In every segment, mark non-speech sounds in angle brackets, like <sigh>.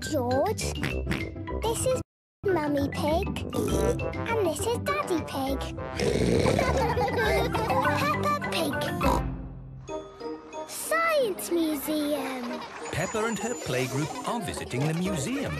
George. This is Mummy Pig. And this is Daddy Pig. Peppa <laughs> Pig. Science Museum. Peppa and her playgroup are visiting the museum.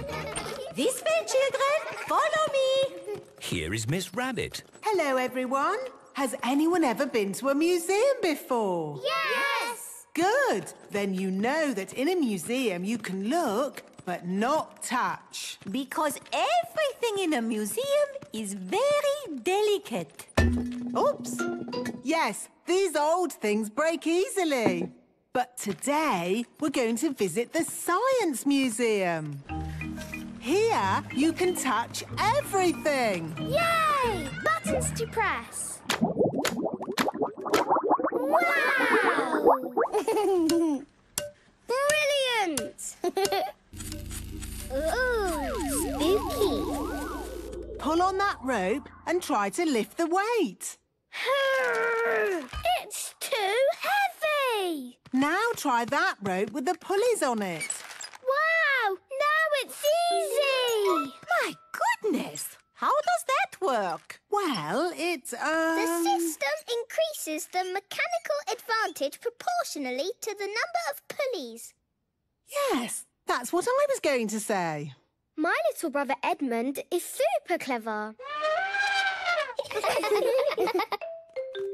This way, children. Follow me. Here is Miss Rabbit. Hello, everyone. Has anyone ever been to a museum before? Yes! Good. Then you know that in a museum you can look but not touch. Because everything in a museum is very delicate. Oops. Yes, these old things break easily. But today we're going to visit the Science Museum. Here you can touch everything. Yay! Buttons to press. Wow! <laughs> on that rope and try to lift the weight. <gasps> It's too heavy! Now try that rope with the pulleys on it. Wow! Now it's easy! My goodness! How does that work? Well, it's, um... The system increases the mechanical advantage proportionally to the number of pulleys. Yes, that's what I was going to say. My little brother Edmond is super clever. <laughs>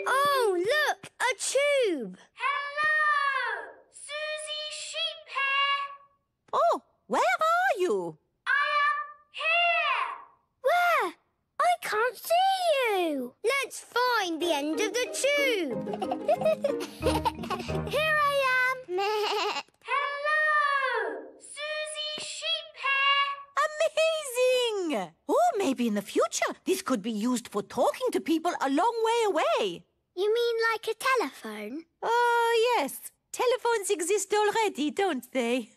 oh, look! A tube! Hello! Susie Sheep here! Oh, where are you? I am here. Where? I can't see you! Let's find the end of the tube! <laughs> Here I am! Sheep here! Amazing! Oh, maybe in the future this could be used for talking to people a long way away. You mean like a telephone? Oh, yes. Telephones exist already, don't they?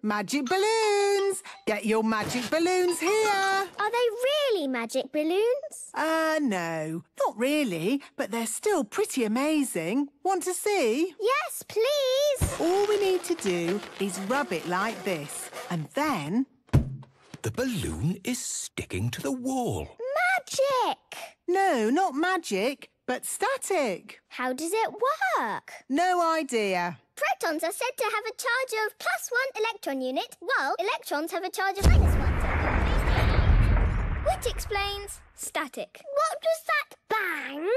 Magic balloons! Get your magic balloons here! Are they really magic balloons? Uh, no, not really, but they're still pretty amazing. Want to see? Yes, please! All we need to do is rub it like this, and then... The balloon is sticking to the wall. Magic! No, not magic, but static. How does it work? No idea. Protons are said to have a charge of plus one electron unit, while electrons have a charge of minus one. Which explains static. What was that bang?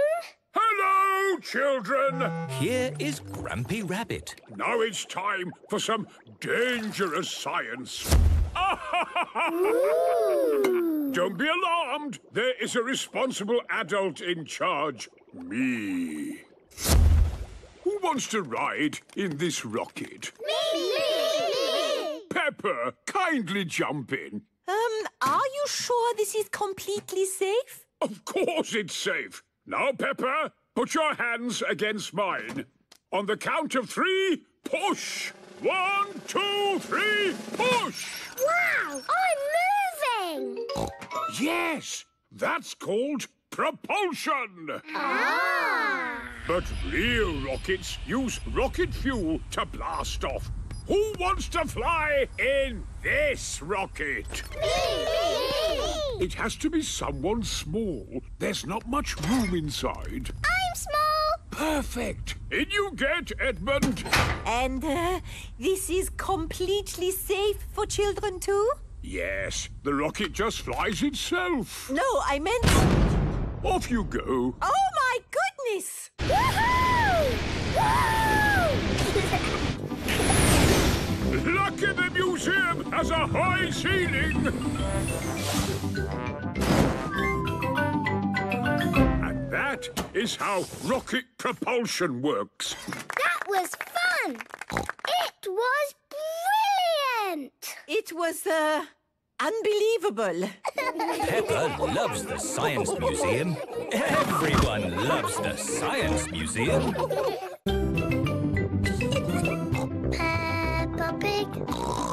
Hello, children! Here is Grumpy Rabbit. Now it's time for some dangerous science. Don't be alarmed. There is a responsible adult in charge. Me. Who wants to ride in this rocket? Me! Me! me. Peppa, kindly jump in. Um, are you sure this is completely safe? Of course it's safe. Now, Peppa, put your hands against mine. On the count of three, push. One, two, three, push! Yes, that's called propulsion. Ah! But real rockets use rocket fuel to blast off. Who wants to fly in this rocket? Me! Me! It has to be someone small. There's not much room inside. I'm small! Perfect. In you get, Edmond. And uh, this is completely safe for children too? Yes, the rocket just flies itself. No, I meant... Off you go. Oh my goodness! Woohoo! Woo! Lucky <laughs> the museum has a high ceiling. And that is how rocket propulsion works. that was fun! It was brilliant! It was, uh, unbelievable. Peppa loves the Science Museum. Everyone loves the Science Museum. Peppa Pig.